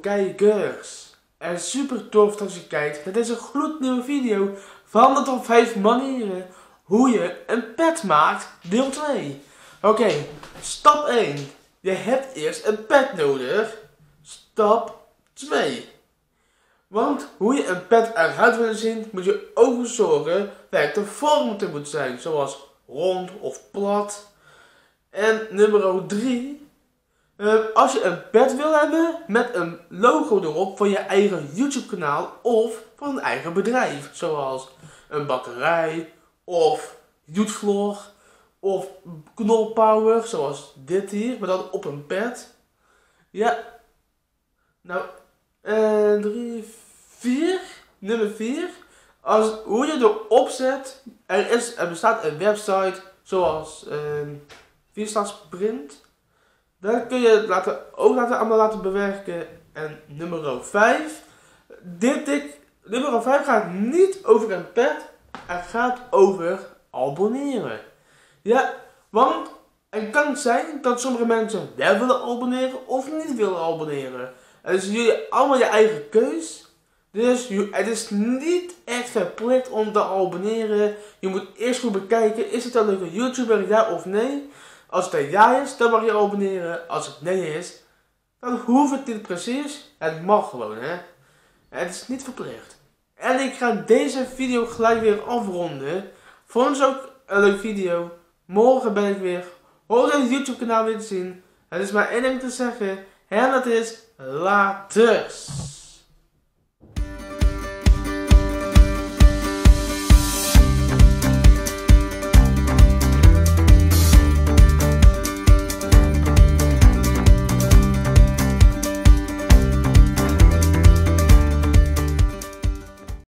kijkers. En super tof dat je kijkt naar deze gloednieuwe video van de top 5 manieren hoe je een pet maakt, deel 2. Oké, stap 1. Je hebt eerst een pet nodig. Stap 2. Want hoe je een pet eruit wil zien, moet je ook zorgen welke vorm het moet zijn. Zoals rond of plat. En nummer 3. Uh, als je een pet wil hebben met een logo erop van je eigen YouTube kanaal of van een eigen bedrijf. Zoals een bakkerij of YouTvlog of knolpower zoals dit hier, maar dan op een pet. Ja. Nou, en 3, 4. Nummer 4. Als, hoe je erop zet, er, is, er bestaat een website zoals uh, Print. Dan kun je het laten, ook laten, allemaal laten bewerken. En nummer 5. Dit, dit, nummer 5 gaat niet over een pet. Het gaat over abonneren. Ja, want het kan zijn dat sommige mensen wel willen abonneren of niet willen abonneren. Het is jullie allemaal je eigen keus. Dus het is niet echt verplicht om te abonneren. Je moet eerst goed bekijken, is het een leuke YouTuber, ja of nee? Als het een ja is, dan mag je abonneren. Als het nee is, dan hoeft het niet precies. Het mag gewoon, hè. Het is niet verplicht. En ik ga deze video gelijk weer afronden. Vond je ook een leuke video? Morgen ben ik weer op het YouTube kanaal weer te zien. Het is maar één ding te zeggen. En dat is laters.